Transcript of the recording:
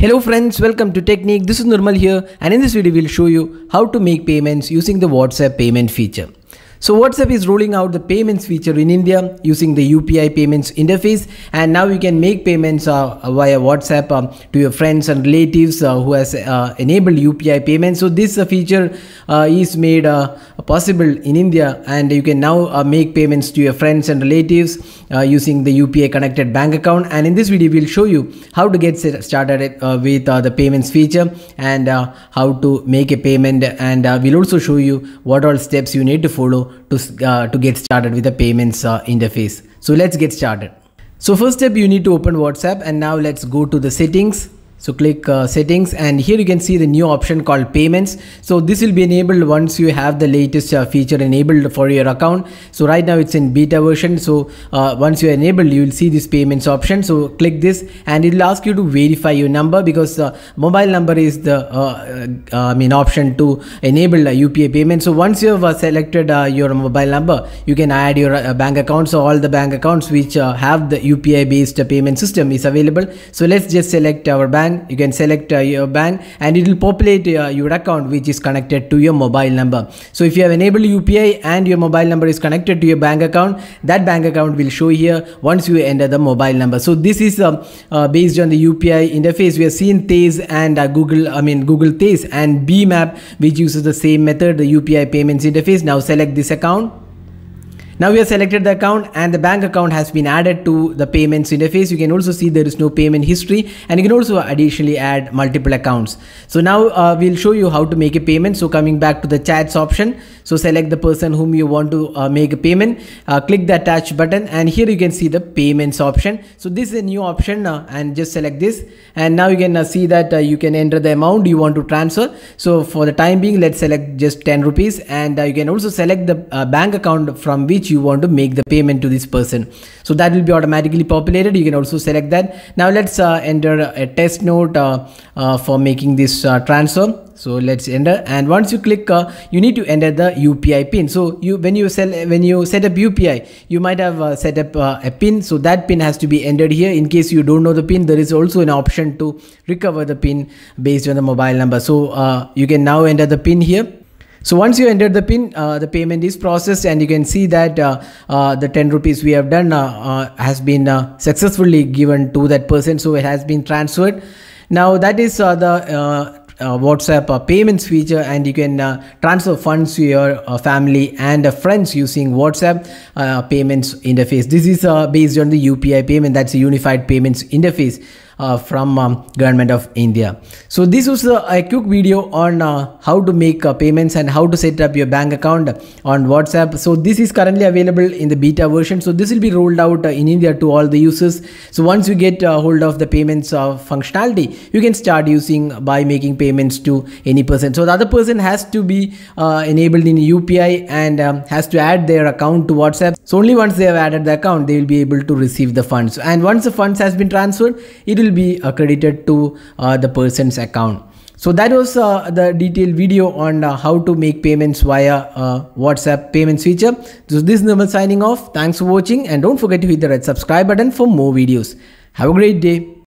Hello friends, welcome to Techniqued. This is Nirmal here and in this video we'll show you how to make payments using the WhatsApp payment feature. So WhatsApp is rolling out the payments feature in India using the UPI payments interface. And now you can make payments uh, via WhatsApp um, to your friends and relatives uh, who has uh, enabled UPI payments. So this uh, feature uh, is made uh, possible in India. And you can now make payments to your friends and relatives using the UPI connected bank account. And in this video we'll show you how to get started with the payments feature and how to make a payment. And we'll also show you what all steps you need to follow to, uh, to get started with the payments uh, interface. So let's get started. So first step you need to open WhatsApp and now let's go to the settings so click uh, settings and here you can see the new option called payments. So this will be enabled once you have the latest uh, feature enabled for your account. So right now it's in beta version. So uh, once you enable you will see this payments option. So click this and it will ask you to verify your number because uh, mobile number is the uh, uh, I mean option to enable UPI payment. So once you have selected your mobile number you can add your bank account. So all the bank accounts which have the UPI based payment system is available. So let's just select our bank you can select uh, your bank and it will populate uh, your account which is connected to your mobile number. So if you have enabled UPI and your mobile number is connected to your bank account that bank account will show here once you enter the mobile number. So this is uh, uh based on the UPI interface. We have seen Tez and uh, Google I mean Google Tez and BHIM app which uses the same method the UPI payments interface. Now select this account now we have selected the account and the bank account has been added to the payments interface. You can also see there is no payment history and you can also additionally add multiple accounts. So now uh, we'll show you how to make a payment. So coming back to the chats option. So select the person whom you want to uh, make a payment. Uh, click the attach button and here you can see the payments option. So this is a new option uh, and just select this and now you can uh, see that uh, you can enter the amount you want to transfer. So for the time being let's select just 10 rupees and you can also select the bank account from which you want to make the payment to this person. So that will be automatically populated. You can also select that. Now let's uh, enter a test note uh, uh, for making this uh, transfer. So let's enter. And once you click uh, you need to enter the UPI pin. So you when you sell when you set up UPI you might have set up a pin. So that pin has to be entered here. In case you don't know the pin there is also an option to recover the pin based on the mobile number. So you can now enter the pin here so once you enter the pin, uh, the payment is processed and you can see that uh, uh, the 10 rupees we have done uh, uh, has been uh, successfully given to that person. So it has been transferred. Now that is the WhatsApp payments feature and you can transfer funds to your family and friends using WhatsApp payments interface. This is based on the UPI payment that's a unified payments interface from um, government of India. So this was a, quick video on uh, how to make uh, payments and how to set up your bank account on WhatsApp. So this is currently available in the beta version. So this will be rolled out uh, in India to all the users. So once you get uh, hold of the payments uh, functionality, you can start using by making payments to any person. So the other person has to be enabled in UPI and um, has to add their account to WhatsApp. So only once they have added the account, they will be able to receive the funds. And once the funds has been transferred, it will will be accredited to uh, the person's account so that was uh, the detailed video on uh, how to make payments via uh, WhatsApp payments feature. So this is Nirmal signing off. Thanks for watching and don't forget to hit the red subscribe button for more videos. Have a great day.